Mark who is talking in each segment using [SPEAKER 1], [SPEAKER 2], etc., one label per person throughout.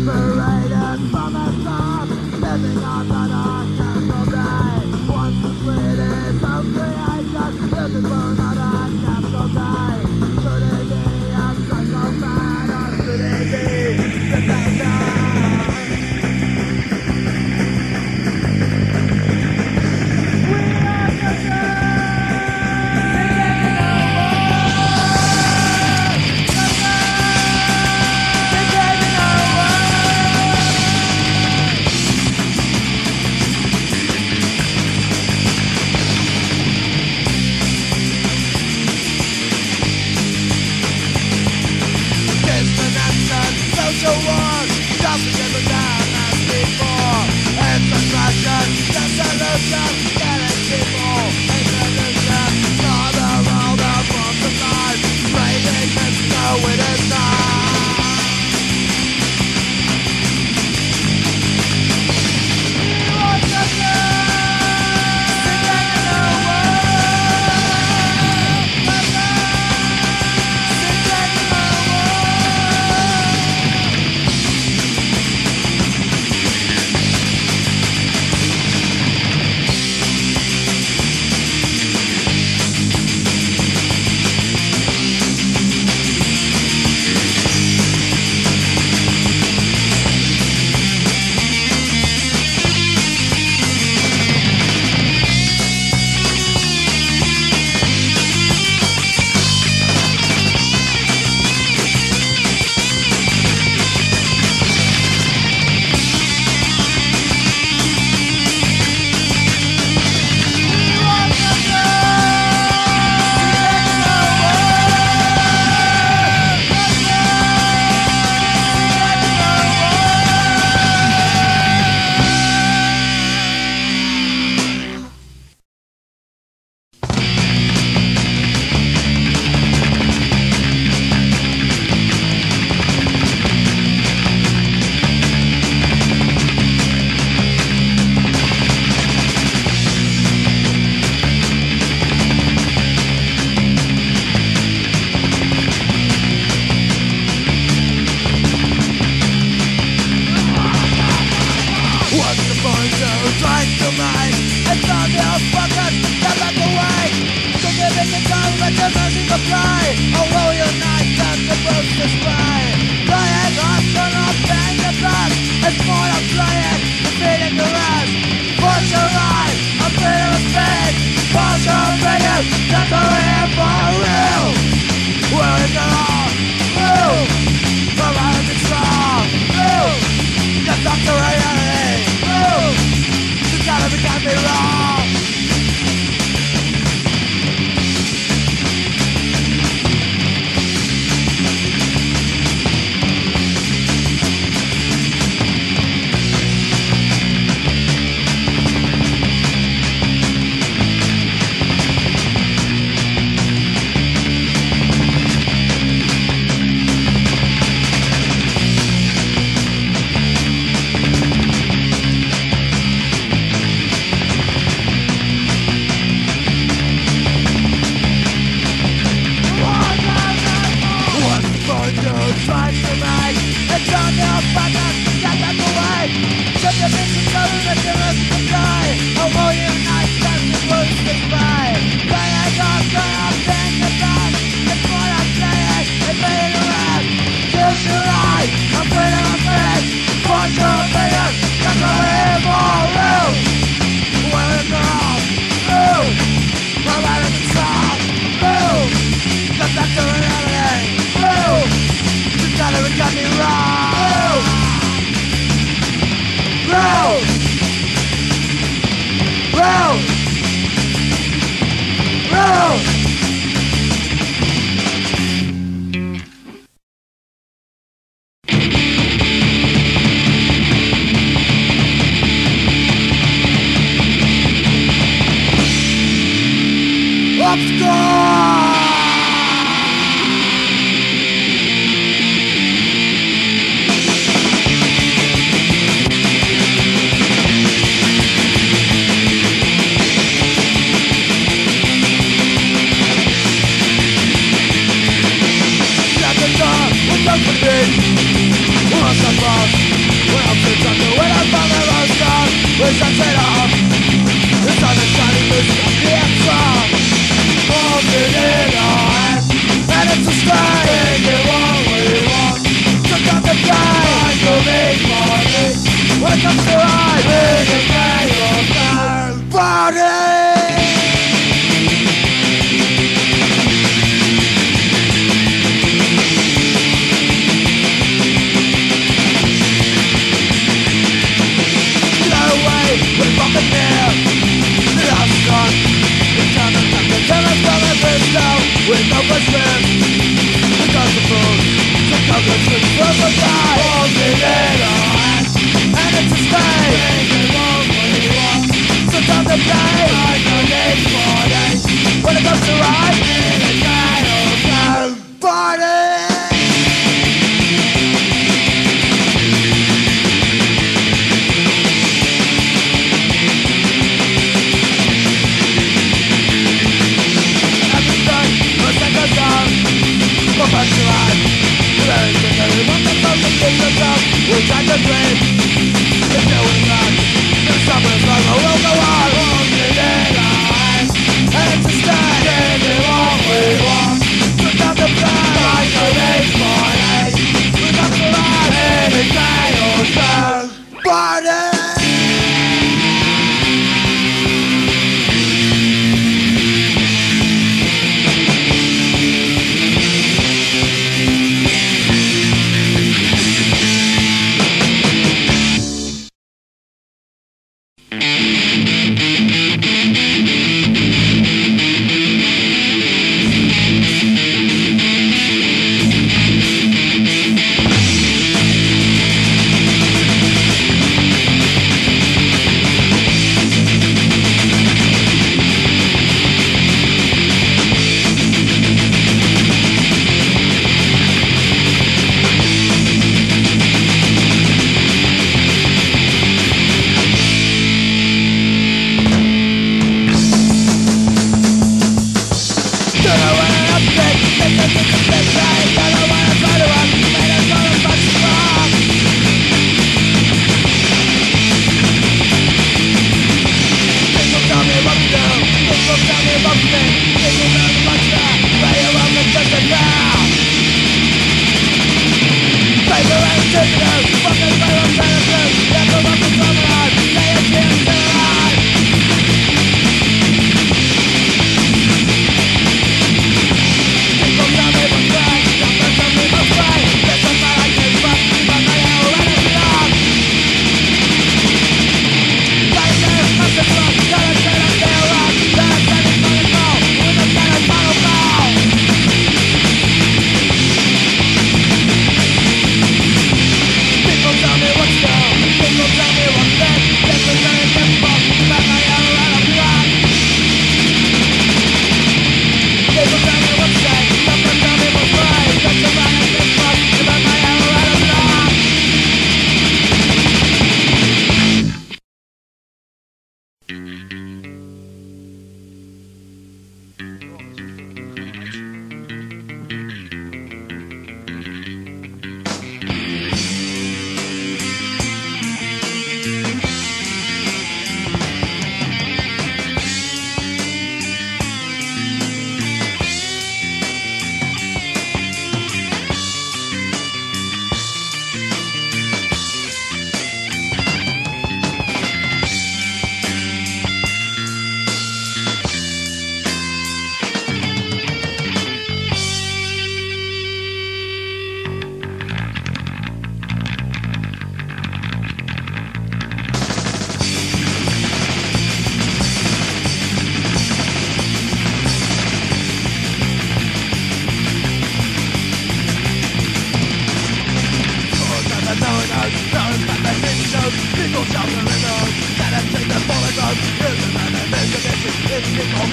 [SPEAKER 1] Separated so long.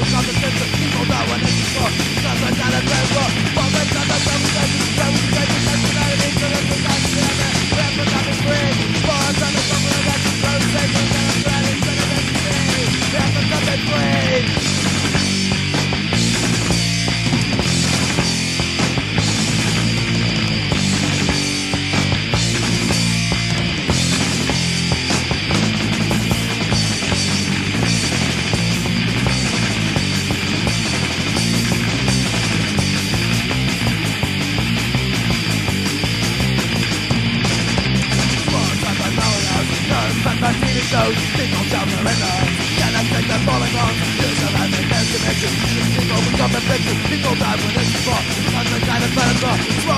[SPEAKER 1] Cause the sense of people that when it's struck Cause I got a dreadful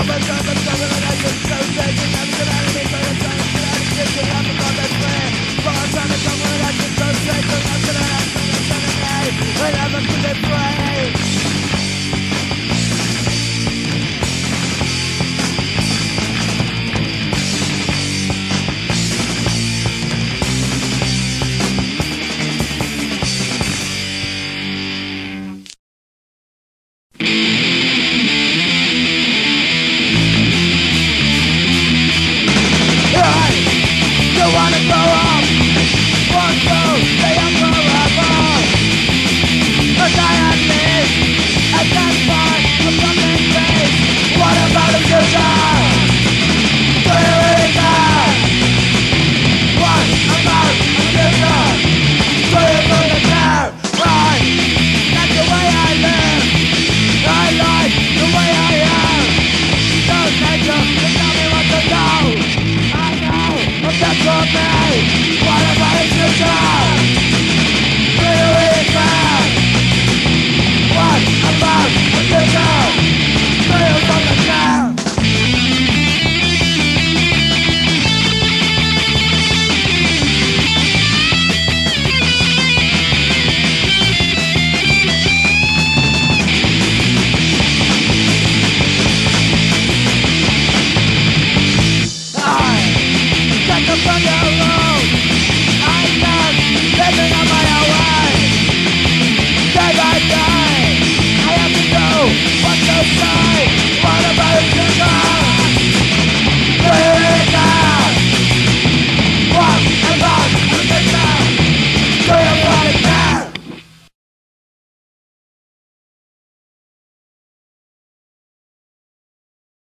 [SPEAKER 1] when it's